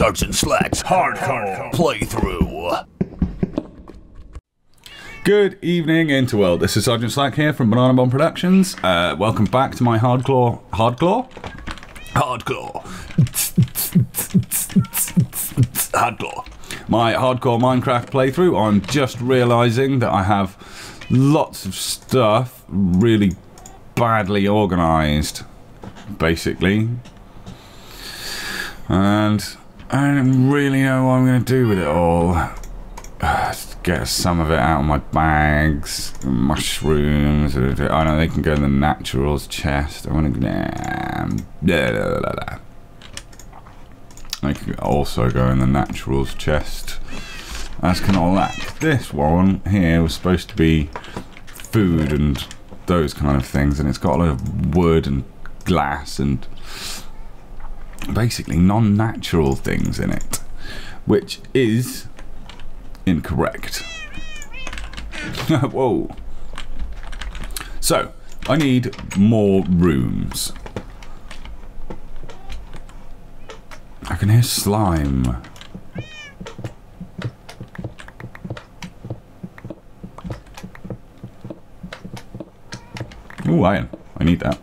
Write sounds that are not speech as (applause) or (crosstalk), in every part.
Sergeant Slack's hardcore playthrough. Good evening, Interworld. This is Sergeant Slack here from Banana Bomb Productions. Uh, welcome back to my Hardclaw. Hardclaw? Hardcore. Hardcore. My hardcore Minecraft playthrough. I'm just realizing that I have lots of stuff really badly organized, basically. And I don't really know what I'm going to do with it all. Get some of it out of my bags. Mushrooms. I know oh, they can go in the naturals chest. I want to. They can also go in the naturals chest. As can all that. This one here was supposed to be food and those kind of things, and it's got a lot of wood and glass and basically non-natural things in it, which is incorrect. (laughs) Whoa. So, I need more rooms. I can hear slime. Ooh, iron. I need that.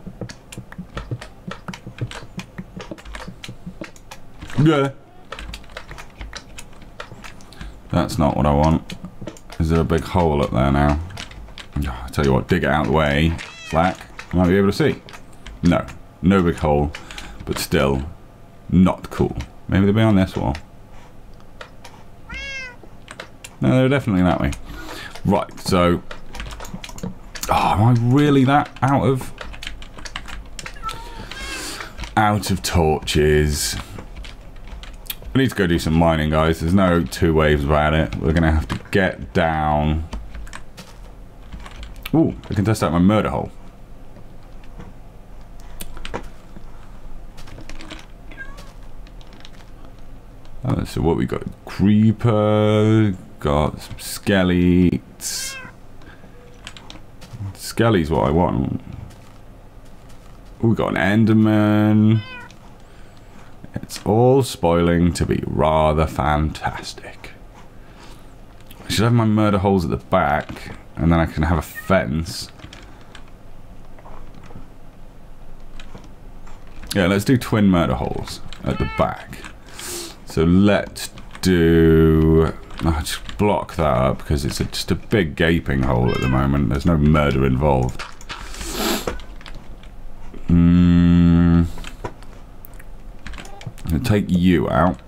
Yeah. That's not what I want. Is there a big hole up there now? Ah, I tell you what, dig it out of the way. Slack. Might be able to see. No. No big hole. But still, not cool. Maybe they'll be on this wall. No, they're definitely that way. Right, so... Oh, am I really that out of... Out of torches? Need to go do some mining, guys. There's no two ways about it. We're going to have to get down. Ooh, I can test out my murder hole. Uh, so what we got? Creeper, got some skellies. Skelly's what I want. Ooh, we got an Enderman. It's all spoiling to be rather fantastic. I should have my murder holes at the back, and then I can have a fence. Yeah, let's do twin murder holes at the back. So let's do... I'll just block that up because it's a, just a big gaping hole at the moment. There's no murder involved. Hmm. I'll take you out.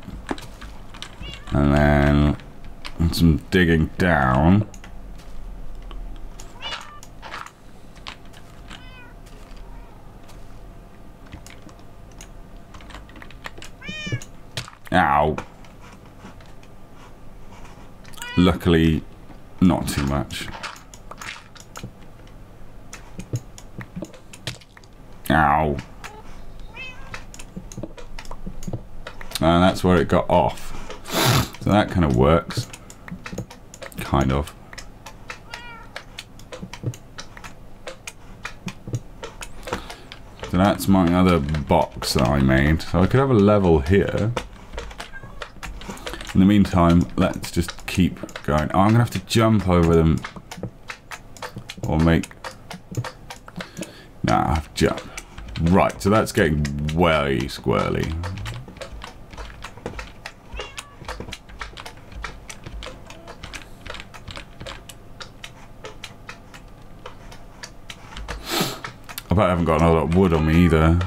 And then some digging down. Ow. Luckily, not too much. Ow. And that's where it got off. So that kind of works. Kind of. So that's my other box that I made. So I could have a level here. In the meantime, let's just keep going. Oh, I'm going to have to jump over them. Or make... Nah, jump. Right, so that's getting way squirrely. Bet I haven't got a lot of wood on me either.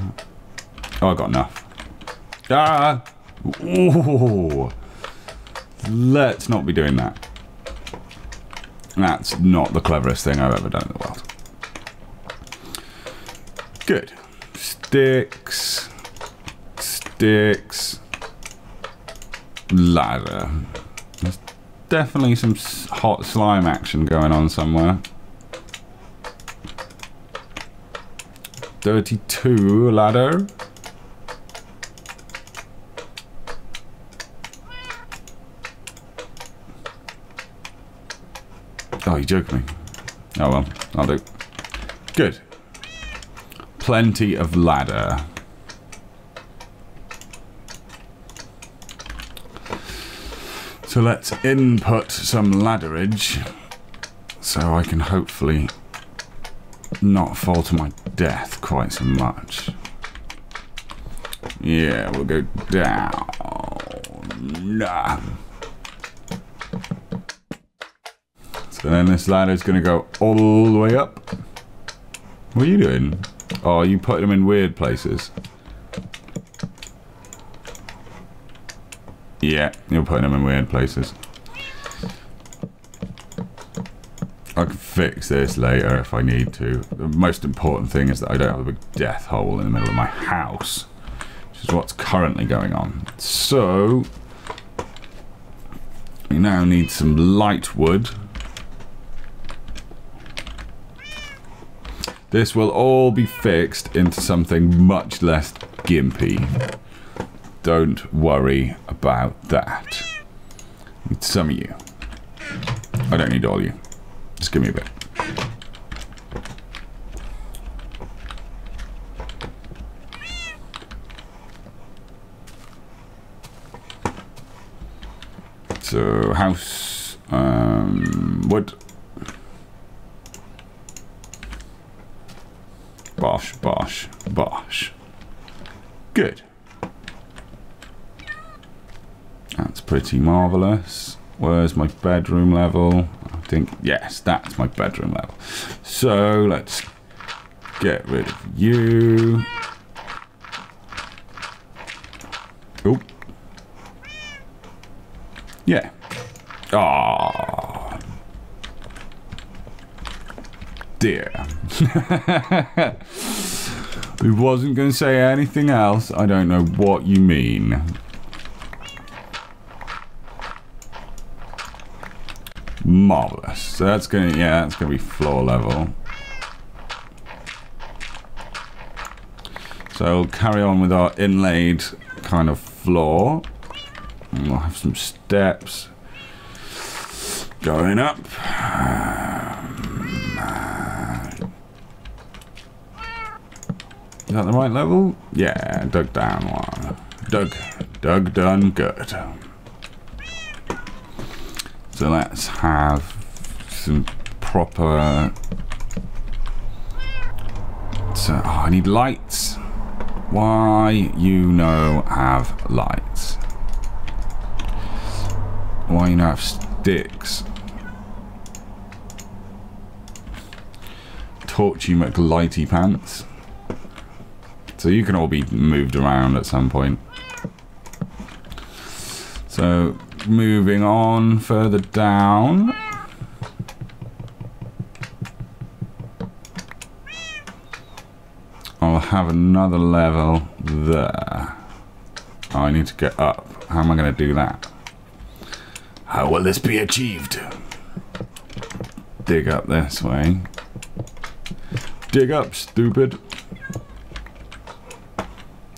Oh, I got enough. Ah! Ooh! Let's not be doing that. That's not the cleverest thing I've ever done in the world. Good. Sticks. Sticks. Ladder. There's definitely some hot slime action going on somewhere. 32 ladder. Oh, you joking me? Oh well, I'll do. Good. Plenty of ladder. So let's input some ladderage so I can hopefully not fall to my death quite so much. Yeah, we'll go down. Nah. So then this ladder is going to go all the way up. What are you doing? Oh, you put them in weird places. Yeah, you're putting them in weird places. I can fix this later if I need to. The most important thing is that I don't have a big death hole in the middle of my house. Which is what's currently going on. So, we now need some light wood. This will all be fixed into something much less gimpy. Don't worry about that. Need some of you. I don't need all of you. Just give me a bit. So, house, um, wood. Bosh, bosh, bosh. Good. That's pretty marvellous. Where's my bedroom level? Think, yes, that's my bedroom level. So let's get rid of you. Oh. Yeah. Ah. Dear. (laughs) we wasn't going to say anything else. I don't know what you mean. Marvelous. So that's gonna yeah, that's gonna be floor level. So we'll carry on with our inlaid kind of floor. And we'll have some steps going up. Is that the right level? Yeah, dug down one. Dug, dug done good. So let's have some proper... So, oh, I need lights. Why you know have lights? Why you know have sticks? Torchy McLighty pants. So you can all be moved around at some point. So moving on further down. I'll have another level there. Oh, I need to get up. How am I going to do that? How will this be achieved? Dig up this way. Dig up, stupid.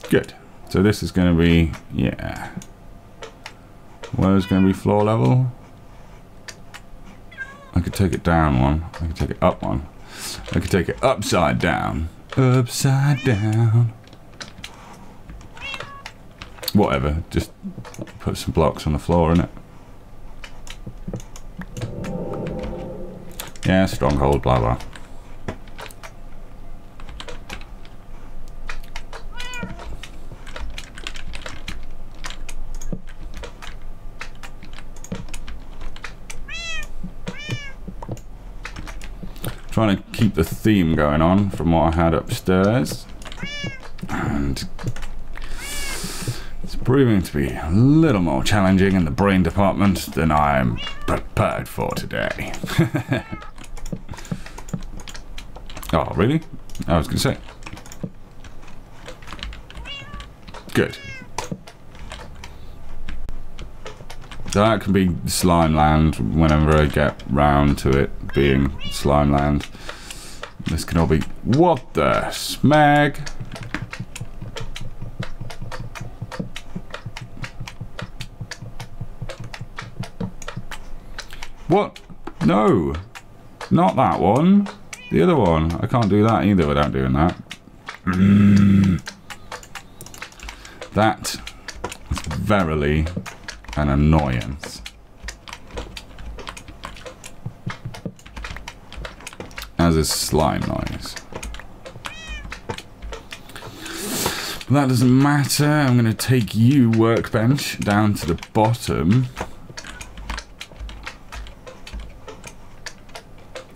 Good. So this is going to be, yeah. Where's going to be floor level? I could take it down one. I could take it up one. I could take it upside down. Upside down. Whatever. Just put some blocks on the floor in it. Yeah, stronghold, blah blah. Trying to keep the theme going on from what I had upstairs. And it's proving to be a little more challenging in the brain department than I'm prepared for today. (laughs) oh, really? I was going to say. Good. That can be slime land whenever I get round to it being slime land. This can all be... What the smag? What? No. Not that one. The other one. I can't do that either without doing that. Mm. That is verily an annoyance. This slime noise. That doesn't matter. I'm going to take you, workbench, down to the bottom.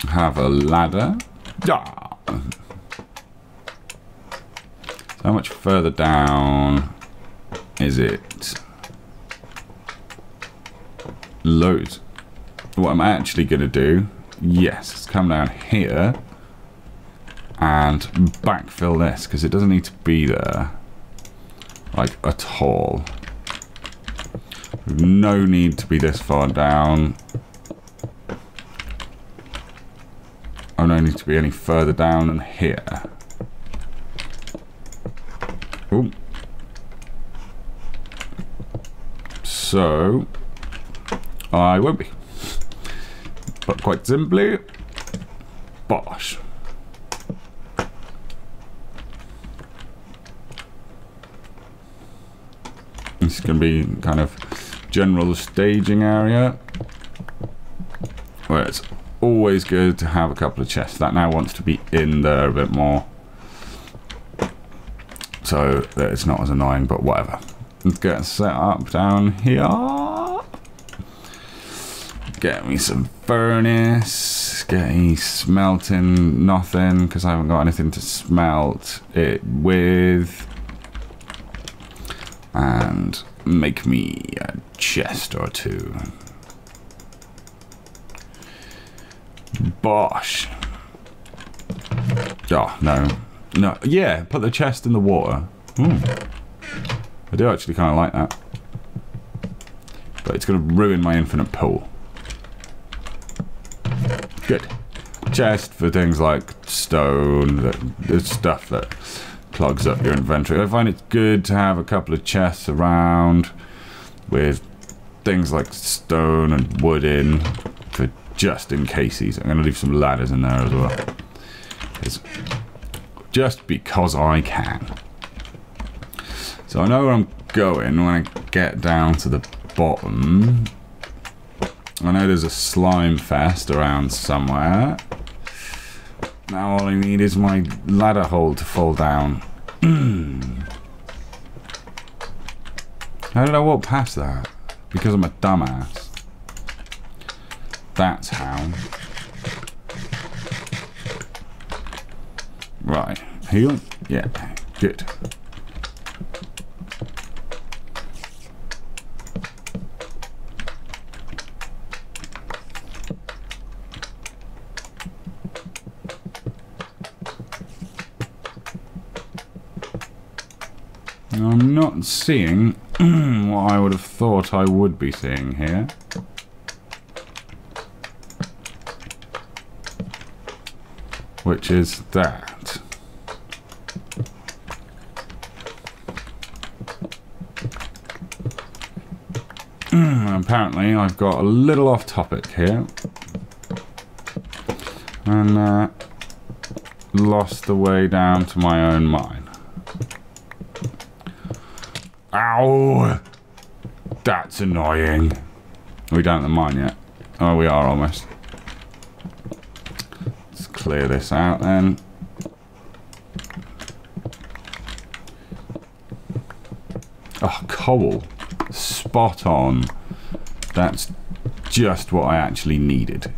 Have a ladder. Ah. How much further down is it? Loads. What I'm actually going to do, yes, is come down here and backfill this because it doesn't need to be there like at all. No need to be this far down. Oh, I don't need to be any further down than here. Ooh. So, I won't be. But quite simply, bosh. This can be kind of general staging area. Where it's always good to have a couple of chests. That now wants to be in there a bit more. So that it's not as annoying, but whatever. Let's get set up down here. Get me some furnace. Get me smelting nothing because I haven't got anything to smelt it with and make me a chest or two. Bosh. Oh, no. No, yeah, put the chest in the water. Ooh. I do actually kind of like that. But it's going to ruin my infinite pool. Good. Chest for things like stone, the, stuff that clogs up your inventory. I find it's good to have a couple of chests around with things like stone and wood in for just in cases. I'm going to leave some ladders in there as well. It's just because I can. So I know where I'm going when I get down to the bottom. I know there's a slime fest around somewhere. Now all I need is my ladder hole to fall down. (clears throat) How did I walk past that? Because I'm a dumbass. That's how. Right. Heal? Yeah. Good. I'm seeing (clears throat) what I would have thought I would be seeing here. Which is that. (clears throat) Apparently I've got a little off topic here. And uh, lost the way down to my own mine. Ow! That's annoying. Are we down at the mine yet? Oh, we are almost. Let's clear this out then. Oh, coal. Spot on. That's just what I actually needed.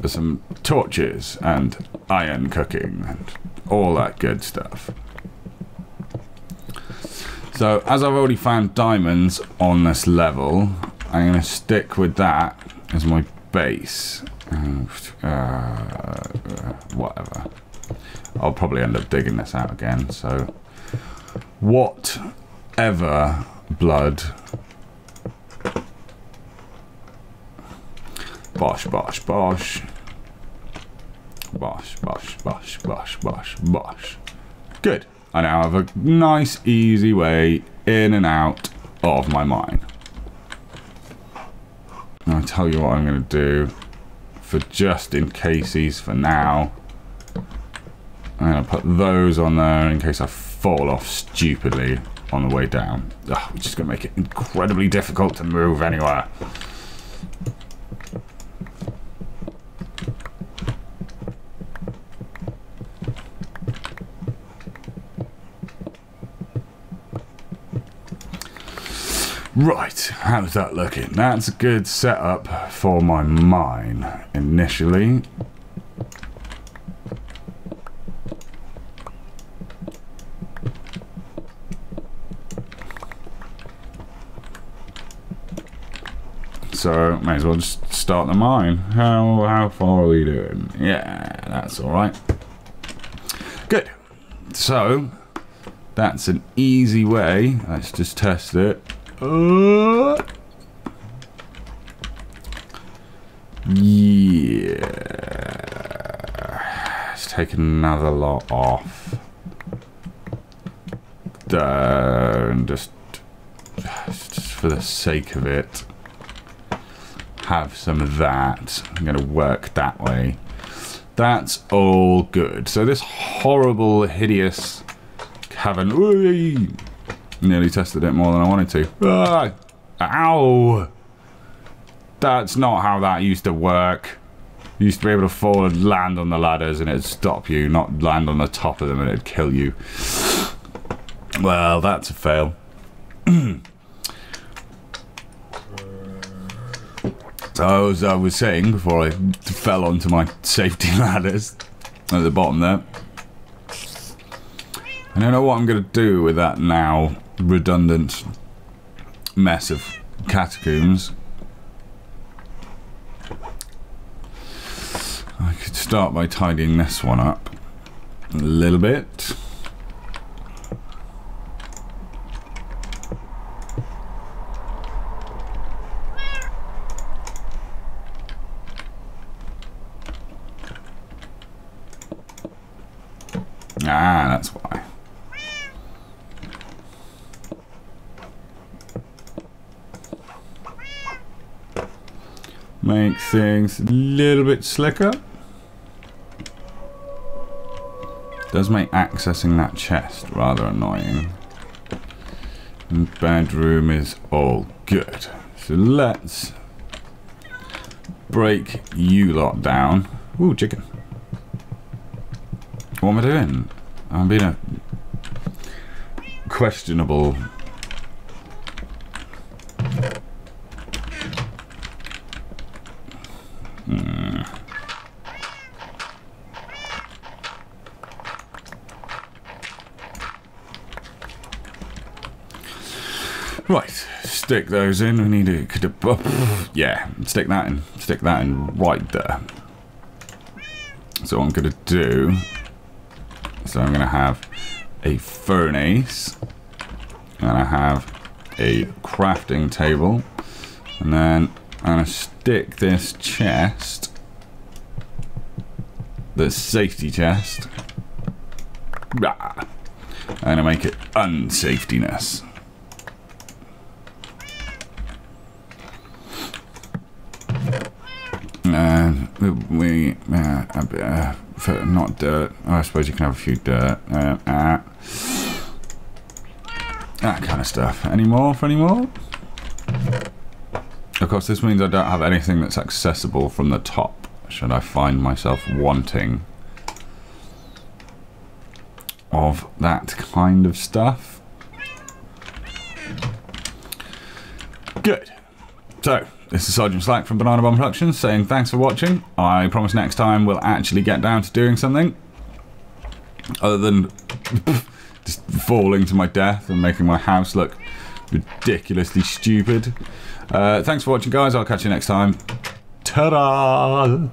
For some torches and iron cooking and all that good stuff. So, as I've already found diamonds on this level, I'm going to stick with that as my base. Uh, whatever. I'll probably end up digging this out again, so... Whatever blood... Bosh, bosh, bosh. Bosh, bosh, bosh, bosh, bosh, bosh. Good. I now have a nice, easy way in and out of my mine. I'll tell you what I'm going to do for just in cases for now. I'm going to put those on there in case I fall off stupidly. on the way down. Ugh, which is going to make it incredibly difficult to move anywhere. Right, how's that looking? That's a good setup for my mine initially. So, may as well just start the mine. How, how far are we doing? Yeah, that's alright. Good. So, that's an easy way. Let's just test it. Uh, yeah. Let's take another lot off. And just, just for the sake of it, have some of that. I'm going to work that way. That's all good. So this horrible, hideous cavern... Nearly tested it more than I wanted to. Ah, ow! That's not how that used to work. You used to be able to fall and land on the ladders and it'd stop you, not land on the top of them and it'd kill you. Well, that's a fail. so as I was saying before I fell onto my safety (laughs) ladders at the bottom there. I don't know what I'm going to do with that now redundant mess of catacombs. I could start by tidying this one up a little bit. Ah, that's why. Make things a little bit slicker. Does make accessing that chest rather annoying. And bedroom is all good. So let's break you lot down. Ooh, chicken. What am I doing? I'm being a questionable Right, stick those in. We need to, yeah, stick that in. Stick that in right there. So I'm gonna do. So I'm gonna have a furnace, and I have a crafting table, and then I'm gonna stick this chest, the safety chest. and gonna make it unsafetyness. Uh, we, uh, uh, not dirt. Oh, I suppose you can have a few dirt. Uh, uh, that kind of stuff. Any more for any more? Of course, this means I don't have anything that's accessible from the top. Should I find myself wanting of that kind of stuff? Good. So, this is Sergeant Slack from Banana Bomb Productions saying thanks for watching. I promise next time we'll actually get down to doing something. Other than (laughs) just falling to my death and making my house look ridiculously stupid. Uh, thanks for watching guys, I'll catch you next time. Ta-da!